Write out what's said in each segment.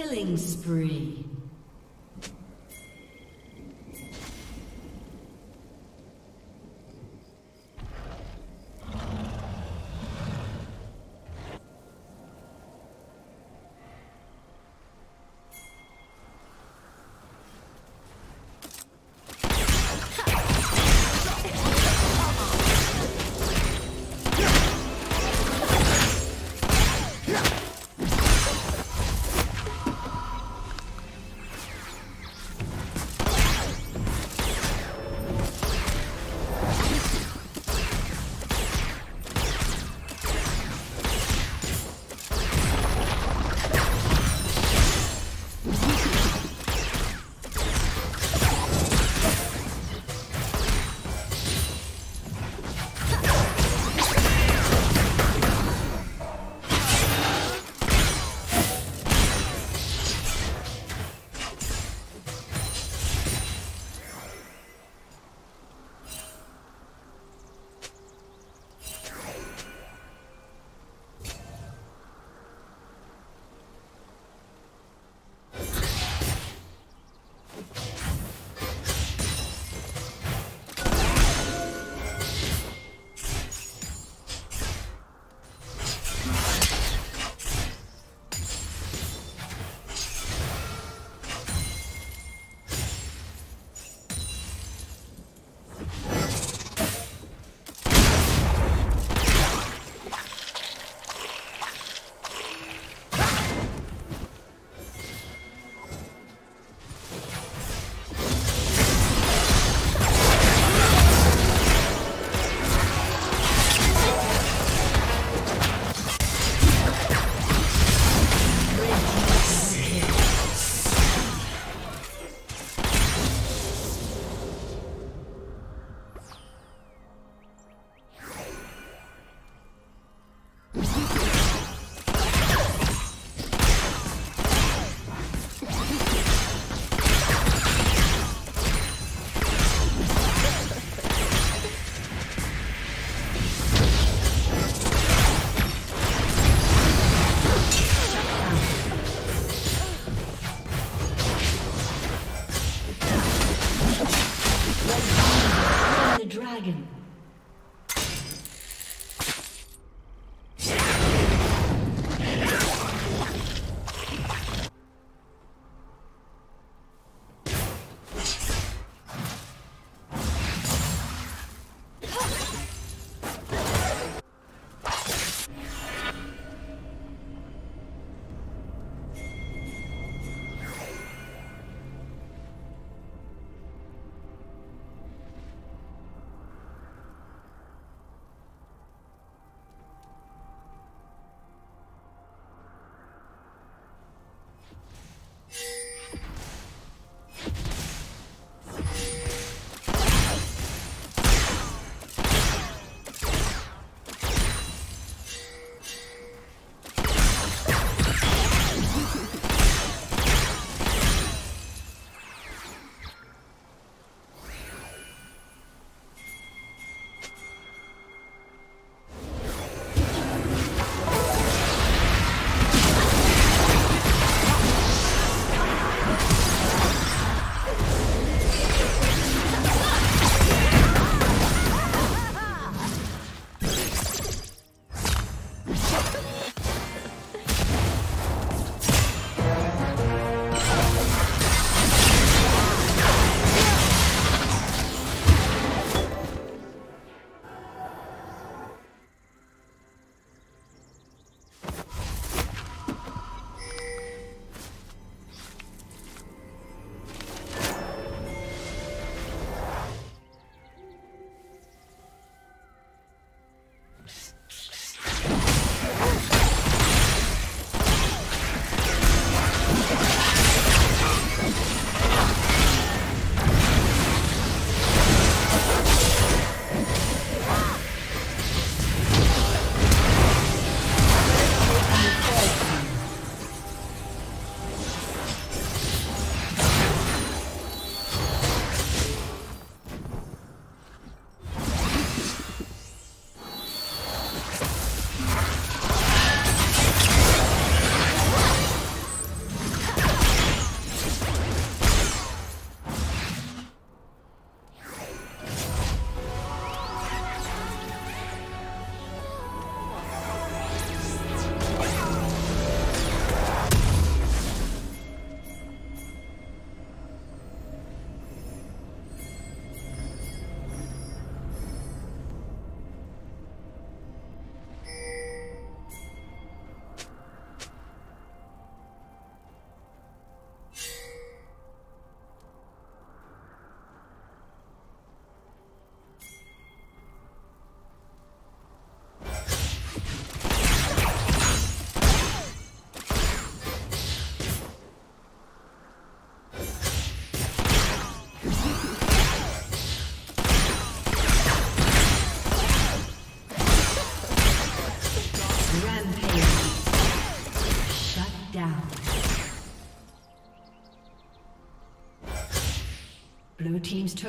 Killing spree.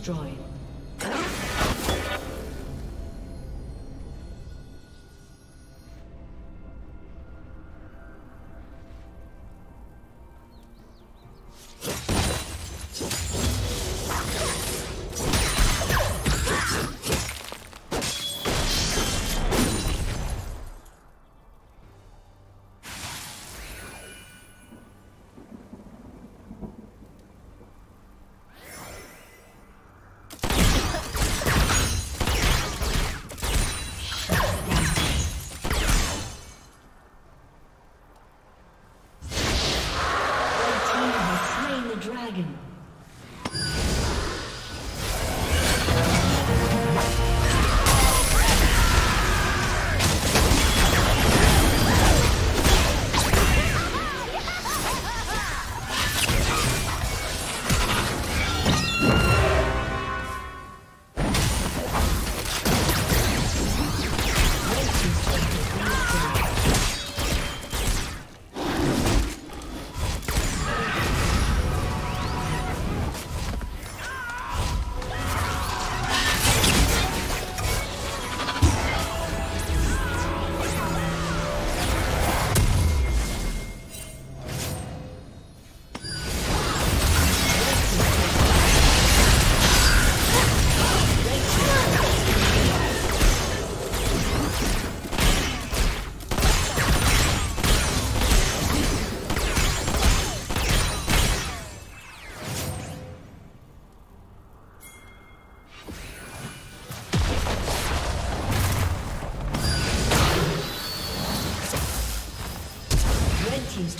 Destroyed.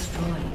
Destroyed.